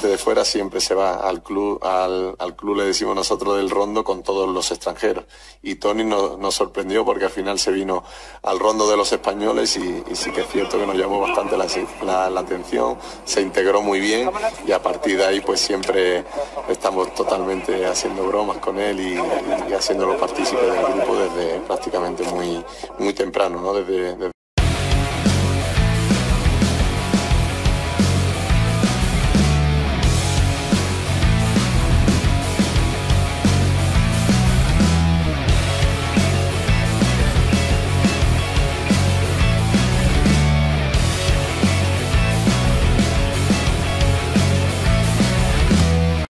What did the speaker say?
gente de fuera siempre se va al club, al, al club le decimos nosotros del rondo con todos los extranjeros. Y Tony nos, sorprendió porque al final se vino al rondo de los españoles y, y sí que es cierto que nos llamó bastante la, la- la atención, se integró muy bien y a partir de ahí pues siempre estamos totalmente haciendo bromas con él y, y haciéndolo partícipe del grupo desde prácticamente muy, muy temprano, ¿no? Desde, desde